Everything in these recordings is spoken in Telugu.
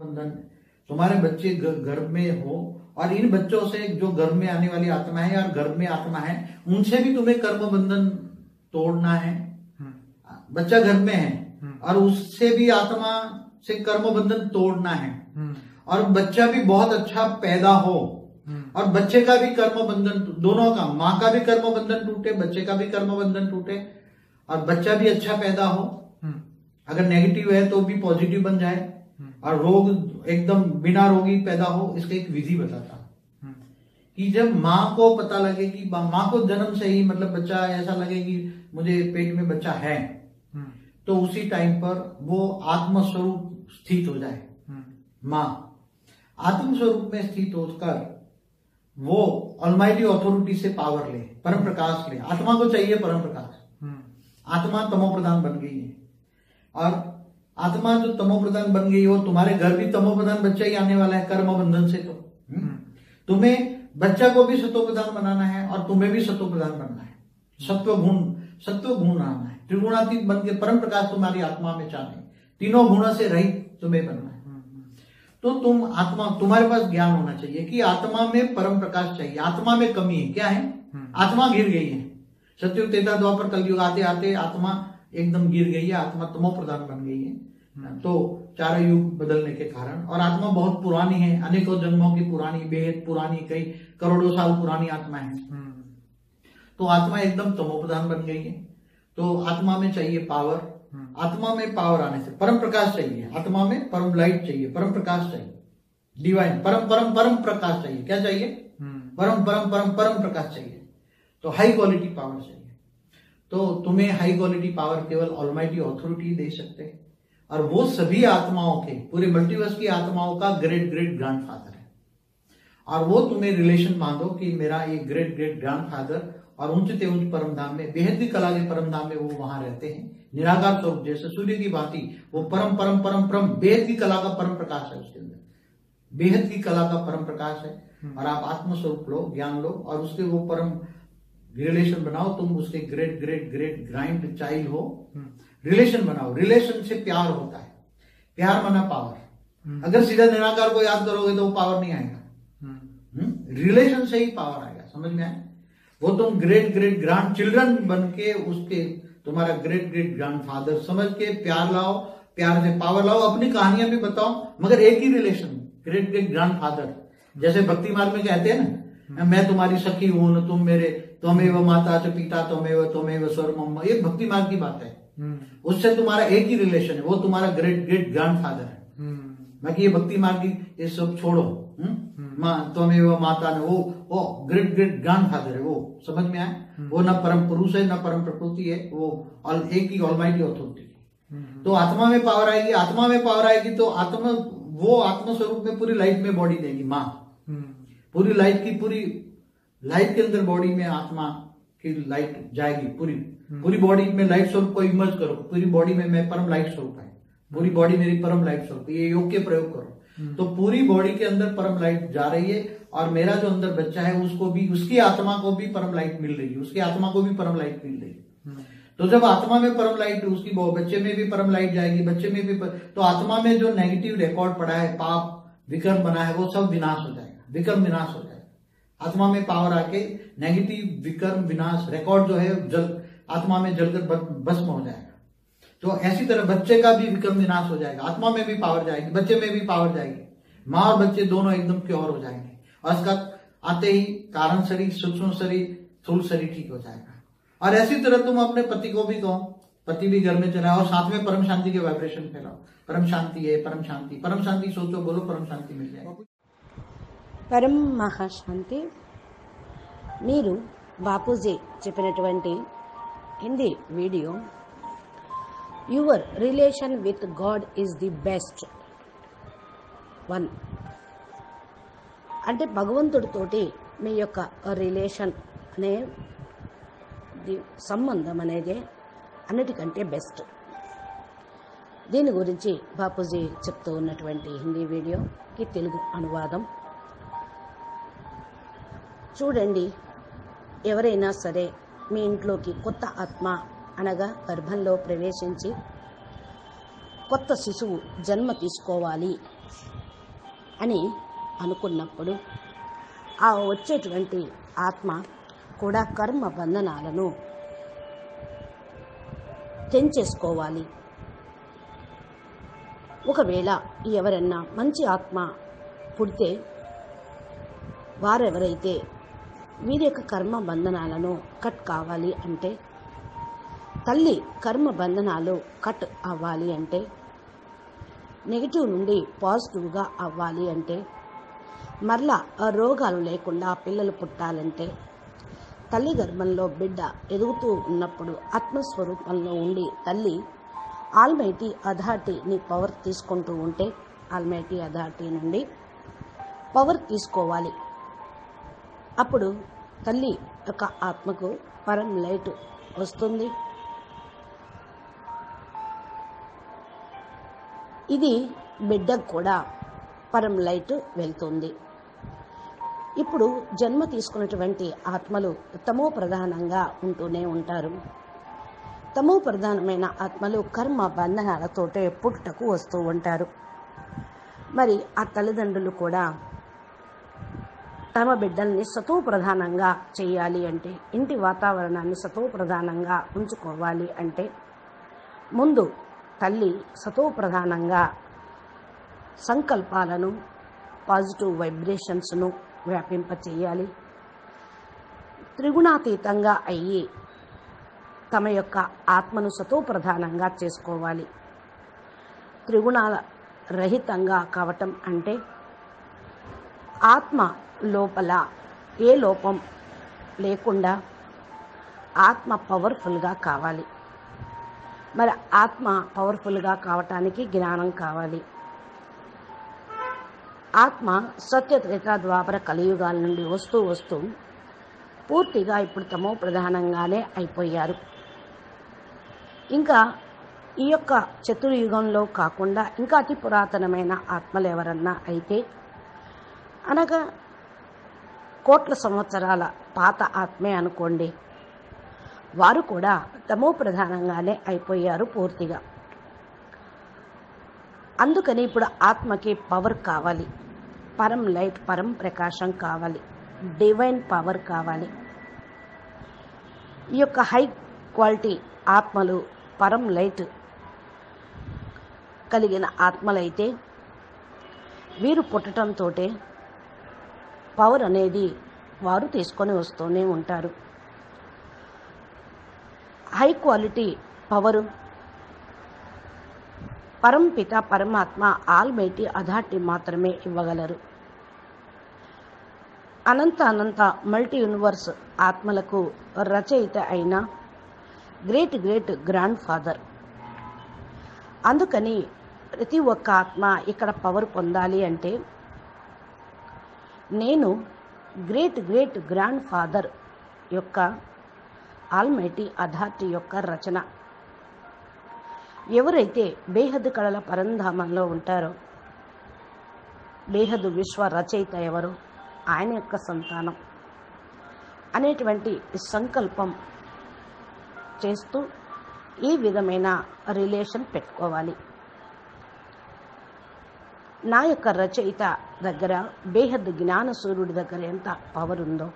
बंधन। तुम्हारे बच्चे गर्भ में हो और इन बच्चों से जो गर्भ में आने वाली आत्मा है और गर्भ में आत्मा है उनसे भी तुम्हें कर्म बंधन तोड़ना है। हम्म, बच्चा गर्भ में है हम्म। और उससे भी आत्मा से कर्म बंधन तोड़ना है। हम्म, और बच्चा भी बहुत अच्छा पैदा हो और बच्चे का भी कर्म बंधन दोनों का माँ का भी कर्म बंधन टूटे बच्चे का भी कर्म बंधन टूटे और बच्चा भी अच्छा पैदा हो। अगर नेगेटिव है तो भी पॉजिटिव बन जाए। और रोग एकदम बिना रोगी पैदा हो इसका एक विधि बताता। हम्म, कि जब माँ को पता लगे कि माँ को जन्म से ही मतलब बच्चा ऐसा लगे कि मुझे पेट में बच्चा है हम्म, तो उसी टाइम पर वो आत्मस्वरूप स्थित हो जाए। हम्म, माँ आत्म स्वरूप में स्थित होकर वो ऑलमाइटी अथॉरिटी से पावर ले परम प्रकाश ले। आत्मा को चाहिए परम प्रकाश। हम्म, आत्मा तमो प्रधान बन गई है। और आत्मा जो तमो प्रधान बन गई है तुम्हारे घर भी तमो प्रधान बच्चा ही आने वाला है कर्म बंधन से तो। हम्म? हम्म, तुम्हें बच्चा को भी सत्व प्रधान बनाना है और तुम्हें भी सत्व प्रधान बनना है। सत्व गुण सत्व गुण आना है। त्रिगुणातीत बन के परम प्रकाश तुम्हारी आत्मा में चाहे। तीनों गुणों से रहित तुम्हें बनना है। हम्म, तो तुम आत्मा तुम्हारे पास ज्ञान होना चाहिए कि आत्मा में परम प्रकाश चाहिए। आत्मा में कमी है। क्या है? हम्म। आत्मा गिर गई है। सत्युग तेता द्वापर कलयुग आते आते आत्मा एकदम गिर गई है। आत्मा तमो प्रधान बन गई है। तो चारों युग बदलने के कारण और आत्मा बहुत पुरानी है अनेकों जन्मों की पुरानी बेहद पुरानी कई करोड़ों साल पुरानी आत्मा है। हम्म, तो आत्मा एकदम तमो प्रधान बन गई है। तो आत्मा में चाहिए पावर हम्म, आत्मा में पावर आने से परम प्रकाश चाहिए। आत्मा में परम लाइट चाहिए परम प्रकाश चाहिए। डिवाइन परम परम परम प्रकाश चाहिए। क्या चाहिए? हम्म, परम परम परम परम प्रकाश चाहिए। तो हाई क्वालिटी पावर चाहिए। तो तुम्हें हाई क्वालिटी पावर केवल ऑलमाइटी अथॉरिटी दे सकते हैं। और वो सभी आत्माओं के पूरे मल्टीवर्स की आत्माओं का ग्रेट ग्रेट ग्रैंडफादर है। और वो तुम्हें रिलेशन बांधो कि मेरा ये ग्रेट ग्रेट ग्रैंडफादर और ऊंचते उच्च परम धाम में बेहद कला के परम धाम में वो वहाँ रहते हैं। निराकार स्वरूप जैसे सूर्य की भांति वो परम परम परम परम बेहद की कला का परम प्रकाश है उसके अंदर। बेहद की कला का परम प्रकाश है। और आप आत्मस्वरूप लो ज्ञान लो और उसके वो परम रिलेशन बनाओ तुम उसके great great great grand child हो। रिलेशन बनाओ। रिलेशन से प्यार होता है। प्यार मना पावर अगर सीधा निराकार को याद करोगे तो वो पावर नहीं आएगा। हम्म, रिलेशन से ही पावर आएगा। समझ में आए वो तुम ग्रेट ग्रेट ग्रांड चिल्ड्रन बन के उसके तुम्हारा ग्रेट ग्रेट ग्रांड फादर समझ के प्यार लाओ प्यार से पावर लाओ। अपनी कहानियाँ भी बताओ मगर एक ही relation great great grand father जैसे भक्ति मार्ग में कहते हैं ना मैं तुम्हारी सखी हूँ न तुम मेरे त्वमेव माता च पिता त्वमेव त्वमेव स्वर मम्मा ये भक्ति मार्ग की बात है। हम्म, उससे तुम्हारा एक ही रिलेशन है वो तुम्हारा ग्रेट ग्रेट ग्रांड फादर है। हम्म, बाकी ये भक्ति मार्ग ये सब छोड़ो हम्म? माँ तुम्हें वो माता ने वो वो ग्रेट ग्रेट ग्रांड फादर है वो समझ में आए वो न परम पुरुष है न परम प्रकृति है वो ऑल एक ही ऑलमाइटी अथॉरिटी हम्म, तो आत्मा में पावर आएगी आत्मा में पावर आएगी तो आत्मा वो आत्म स्वरूप में पूरी लाइफ में बॉडी देगी माँ। हम्म, पूरी लाइफ की पूरी लाइफ के अंदर बॉडी में आत्मा की लाइट जाएगी पूरी। पूरी बॉडी में लाइफ स्वरूप को इमर्ज करो। पूरी बॉडी में मैं परम लाइट स्वरूप है। पूरी बॉडी मेरी परम लाइट स्वरूप ये योग के प्रयोग करो। तो पूरी बॉडी के अंदर परम लाइट जा रही है और मेरा जो अंदर बच्चा है उसको भी उसकी आत्मा को भी परम लाइट मिल रही है। उसकी आत्मा को भी परम लाइट मिल रही है। हम्म, तो जब आत्मा में परम लाइट उसकी बच्चे में भी परम लाइट जाएगी बच्चे में भी पर, तो आत्मा में जो नेगेटिव रिकॉर्ड पड़ा है पाप विक्रम बना है वो सब विनाश हो जाएगा। विक्रम विनाश हो जाएगा। आत्मा में पावर आके नेगेटिव विक्रम विनाश रिकॉर्ड जो है जल आत्मा में जलकर ब- भस्म हो जाएगा तो ऐसी तरह बच्चे का भी विकर्म विनाश हो जाएगा आत्मा में भी पावर जाएगी बच्चे में भी पावर जाएगी माँ और बच्चे दोनों एकदम प्योर हो जाएंगे और इसका आते ही कारण शरीर सूक्ष्म शरीर स्थूल शरीर ठीक हो जाएगा और ऐसी तरह तुम अपने पति को भी कहो पति भी घर में चलाओ और साथ में परम शांति के वाइब्रेशन फैलाओ परम शांति है परम शांति परम शांति सोचो बोलो परम शांति मिल जाएगी పరం మహాశాంతి మీరు బాపూజీ చెప్పినటువంటి Hindi video your relation with God is the best one అంటే భగవంతుడితోటి మీ యొక్క రిలేషన్ అనే ది సంబంధం అనేది అన్నిటికంటే బెస్ట్ దీని గురించి బాపూజీ చెప్తూ ఉన్నటువంటి హిందీ వీడియోకి తెలుగు అనువాదం. చూడండి ఎవరైనా సరే మీ ఇంట్లోకి కొత్త ఆత్మ అనగా గర్భంలో ప్రవేశించి కొత్త శిశువు జన్మ తీసుకోవాలి అని అనుకున్నప్పుడు ఆ వచ్చేటువంటి ఆత్మ కూడా కర్మ బంధనాలను తెంచేసుకోవాలి. ఒకవేళ ఎవరన్నా మంచి ఆత్మ పుడితే వారెవరైతే వీరి యొక్క కర్మ బంధనాలను కట్ కావాలి అంటే తల్లి కర్మ బంధనాలు కట్ అవ్వాలి అంటే నెగిటివ్ నుండి పాజిటివ్గా అవ్వాలి అంటే మరలా రోగాలు లేకుండా పిల్లలు పుట్టాలంటే తల్లి గర్భంలో బిడ్డ ఎదుగుతూ ఉన్నప్పుడు ఆత్మస్వరూపంలో ఉండి తల్లి ఆల్మైటీ అథారిటీని పవర్ తీసుకుంటూ ఉంటే ఆల్మైటీ అథారిటీ నుండి పవర్ తీసుకోవాలి. అప్పుడు తల్లి యొక్క ఆత్మకు పరం లైట్ వస్తుంది. ఇది బిడ్డకు కూడా పరం లైట్ వెళ్తుంది. ఇప్పుడు జన్మ తీసుకున్నటువంటి ఆత్మలు తమో ప్రధానంగా ఉంటూనే ఉంటారు. తమో ప్రధానమైన ఆత్మలు కర్మ బంధనాలతోటే పుట్టుటకు వస్తూ ఉంటారు. మరి ఆ తల్లిదండ్రులు కూడా తమ బిడ్డల్ని సతో ప్రధానంగా చేయాలి అంటే ఇంటి వాతావరణాన్ని సతో ప్రధానంగా ఉంచుకోవాలి అంటే ముందు తల్లి సతో ప్రధానంగా సంకల్పాలను పాజిటివ్ వైబ్రేషన్స్ను వ్యాపింపచేయాలి. త్రిగుణాతీతంగా అయ్యి తమ యొక్క ఆత్మను సతో ప్రధానంగా చేసుకోవాలి. త్రిగుణాల రహితంగా కావటం అంటే ఆత్మ లోపల ఏ లోపం లేకుండా ఆత్మ పవర్ఫుల్గా కావాలి. మరి ఆత్మ పవర్ఫుల్గా కావటానికి జ్ఞానం కావాలి. ఆత్మ సత్య త్రేతా ద్వాపర కలియుగాల నుండి వస్తూ వస్తూ పూర్తిగా ఇప్పుడు తమో ప్రధానంగానే అయిపోయారు. ఇంకా ఈ యొక్క చతుర్యుగంలో కాకుండా ఇంకా అతి పురాతనమైన ఆత్మలు ఎవరన్నా అయితే అనగా కోట్ల సంవత్సరాల పాత ఆత్మే అనుకోండి. వారు కూడా తమో ప్రధానంగానే అయిపోయారు పూర్తిగా. అందుకని ఇప్పుడు ఆత్మకి పవర్ కావాలి. పరం లైట్ పరం ప్రకాశం కావాలి. డివైన్ పవర్ కావాలి. ఈ యొక్క హై క్వాలిటీ ఆత్మలు పరం లైట్ కలిగిన ఆత్మలైతే వీరు పుట్టడంతో పవర్ అనేది వారు తీసుకొని వస్తూనే ఉంటారు. హై క్వాలిటీ పవరు పరంపిత పరమాత్మ ఆల్మైటీ అథార్టీ మాత్రమే ఇవ్వగలరు. అనంత అనంత మల్టీ యూనివర్స్ ఆత్మలకు రచయిత అయిన గ్రేట్ గ్రేట్ గ్రాండ్ ఫాదర్ అందుకని ప్రతి ఒక్క ఆత్మ ఇక్కడ పవర్ పొందాలి అంటే నేను గ్రేట్ గ్రేట్ గ్రాండ్ ఫాదర్ యొక్క ఆల్మైటీ అథారిటీ యొక్క రచన. ఎవరైతే బేహద్ కళల పరంధామంలో ఉంటారో బేహద్ విశ్వ రచయిత ఎవరు ఆయన యొక్క సంతానం అనేటువంటి సంకల్పం చేస్తూ ఈ విధమైన రిలేషన్ పెట్టుకోవాలి. నా యొక్క రచయిత దగ్గర బేహద్ జ్ఞాన సూర్యుడి దగ్గర ఎంత పవర్ ఉందో.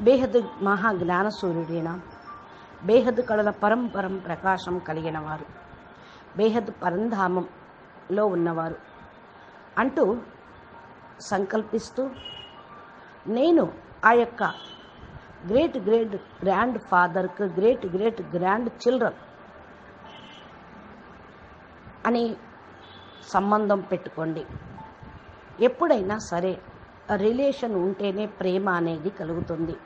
బేహద్ మహా జ్ఞానసూర్యుడైనా బేహద్ కళల పరంపరం ప్రకాశం కలిగిన వారు బేహద్ పరంధామంలో ఉన్నవారు. అంటూ సంకల్పిస్తూ నేను ఆ యొక్క గ్రేట్ గ్రేట్ గ్రాండ్ ఫాదర్కు గ్రేట్ గ్రేట్ గ్రాండ్ చిల్డ్రన్ అని సంబంధం పెట్టుకోండి. ఎప్పుడైనా సరే రిలేషన్ ఉంటేనే ప్రేమ అనేది కలుగుతుంది.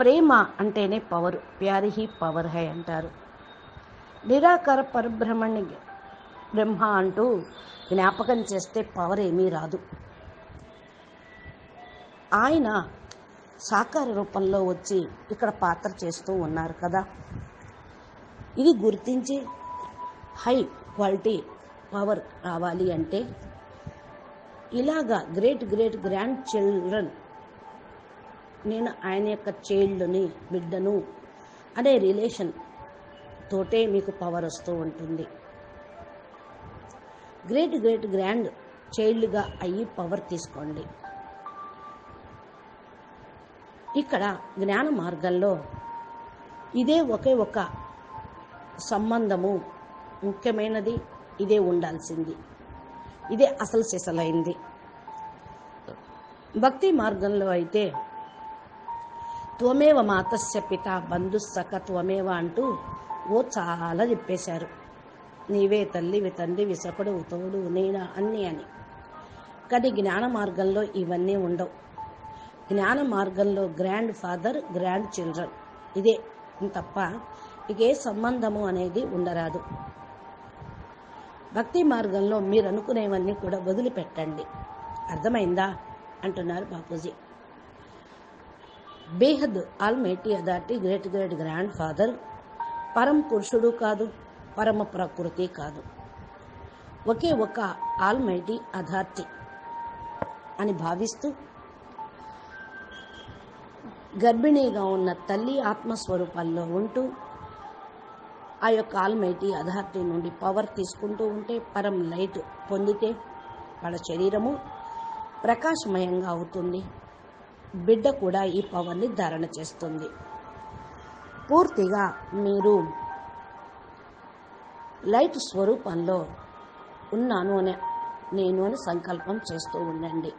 ప్రేమ అంటేనే పవర్ ప్యారి హీ పవర్ హై అంటారు. నిరాకార పరబ్రహ్మణ్ణి బ్రహ్మ అంటూ జ్ఞాపకం చేస్తే పవర్ ఏమీ రాదు. ఆయన సాకార రూపంలో వచ్చి ఇక్కడ పాత్ర చేస్తూ ఉన్నారు కదా. ఇది గుర్తించి హై క్వాలిటీ పవర్ రావాలి అంటే ఇలాగా గ్రేట్ గ్రేట్ గ్రాండ్ చిల్డ్రన్ నేను ఆయన యొక్క చైల్డ్ని బిడ్డను అనే రిలేషన్ తోటే మీకు పవర్ వస్తూ ఉంటుంది. గ్రేట్ గ్రేట్ గ్రాండ్ చైల్డ్గా అయ్యి పవర్ తీసుకోండి. ఇక్కడ జ్ఞాన మార్గంలో ఇదే ఒకే ఒక సంబంధము. ముఖ్యమైనది ఇదే ఉండాల్సింది. ఇదే అసలు సిసలైంది. భక్తి మార్గంలో అయితే త్వమేవ మాతస్య పిత బంధుస్సక త్వమేవ అంటూ ఓ చాలా చెప్పేశారు. నీవే తల్లివి తండ్రివి సపడు తోడు నేనా అన్నీ అని. కానీ జ్ఞాన మార్గంలో ఇవన్నీ ఉండవు. జ్ఞాన మార్గంలో గ్రాండ్ ఫాదర్ గ్రాండ్ చిల్డ్రన్. ఇదే తప్ప ఇక ఏ సంబంధము అనేది ఉండరాదు. భక్తి మార్గంలో మీరు అనుకునేవన్నీ కూడా వదిలిపెట్టండి. అర్థమైందా? అంటున్నారు బాపూజీ. బేహద్ ఆల్మేటి అదాటి గ్రేట్ గ్రేట్ గ్రాండ్ ఫాదర్. పరం పురుషుడు కాదు పరమ ప్రకృతి కాదు. ఒకే ఒక ఆల్మైటీ అథార్టీ అని భావిస్తూ గర్భిణీగా ఉన్న తల్లి ఆత్మస్వరూపాల్లో ఉంటూ ఆ యొక్క ఆల్మైటీ అథారిటీ నుండి పవర్ తీసుకుంటూ ఉంటే పరం లైట్ పొందితే వాళ్ళ శరీరము ప్రకాశమయంగా అవుతుంది. బిడ్డ కూడా ఈ పవర్ని ధారణ చేస్తుంది. పూర్తిగా మీరు లైట్ స్వరూపంలో ఉన్నాను అనే నేను అని సంకల్పం చేస్తూ ఉండండి.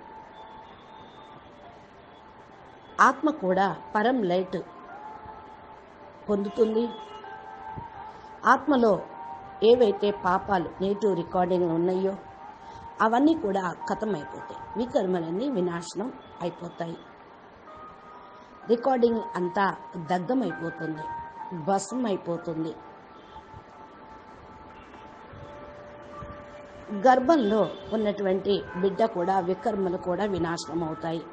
ఆత్మ కూడా పరం లైట్ పొందుతుంది. ఆత్మలో ఏవైతే పాపాలు నెగిటివ్ రికార్డింగ్ ఉన్నాయో అవన్నీ కూడా ఖతమైపోతాయి వికర్మలన్నీ వినాశనం అయిపోతాయి. రికార్డింగ్ అంతా దగ్ధమైపోతుంది భస్మం అయిపోతుంది గర్భంలో ఉన్నటువంటి బిడ్డ కూడా వికర్మలు కూడా వినాశనం అవుతాయి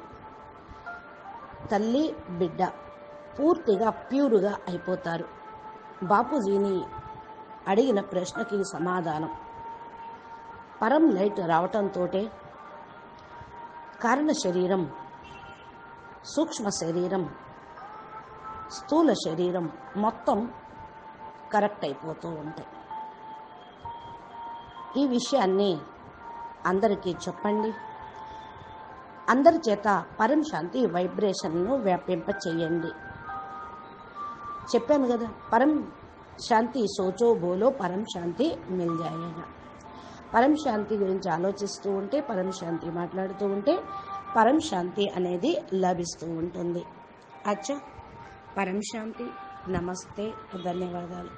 తల్లి బిడ్డ పూర్తిగా ప్యూర్గా అయిపోతారు. బాపూజీని అడిగిన ప్రశ్నకి సమాధానం. పరం లైట్ రావటంతో కారణ శరీరం సూక్ష్మ శరీరం స్థూల శరీరం మొత్తం కరెక్ట్ అయిపోతూ ఉంటాయి. ఈ విషయాన్ని అందరికీ చెప్పండి. అందరి చేత పరం శాంతి వైబ్రేషన్ను వ్యాపింప చేయండి చెప్పాను కదా పరం శాంతి సోచో బోలో పరం శాంతి మిల్ జాయేగా పరం శాంతి గురించి ఆలోచిస్తూ ఉంటే పరం శాంతి మాట్లాడుతూ ఉంటే పరం శాంతి అనేది లభిస్తూ ఉంటుంది. అచ్చా. పరం శాంతి. నమస్తే. ధన్యవాదాలు.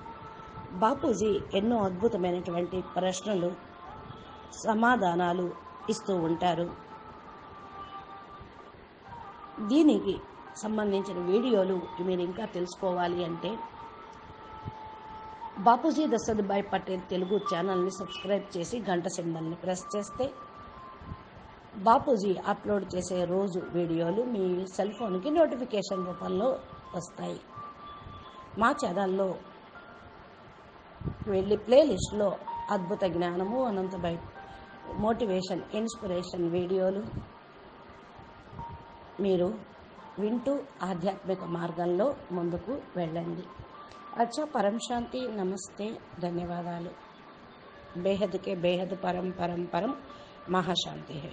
బాపూజీ ఎన్నో అద్భుతమైనటువంటి ప్రశ్నలు సమాధానాలు ఇస్తూ ఉంటారు. దీనికి సంబంధించిన వీడియోలు మీరు ఇంకా తెలుసుకోవాలి అంటే బాపూజీ దశరథ్భాయ్ పటేల్ తెలుగు ఛానల్ని సబ్స్క్రైబ్ చేసి గంట సింబల్ని ప్రెస్ చేస్తే బాపూజీ అప్లోడ్ చేసే రోజు వీడియోలు మీ సెల్ ఫోన్కి నోటిఫికేషన్ రూపంలో వస్తాయి. మా ఛానల్లో వెళ్ళి ప్లేలిస్ట్లో అద్భుత జ్ఞానము అనంతభాయ్ మోటివేషన్ ఇన్స్పిరేషన్ వీడియోలు మీరు వింటూ ఆధ్యాత్మిక మార్గంలో ముందుకు వెళ్ళండి. అచ్చా పరం శాంతి నమస్తే ధన్యవాదాలు. బేహద్కే బేహద్ పరం పరం పరం మహాశాంతి. హే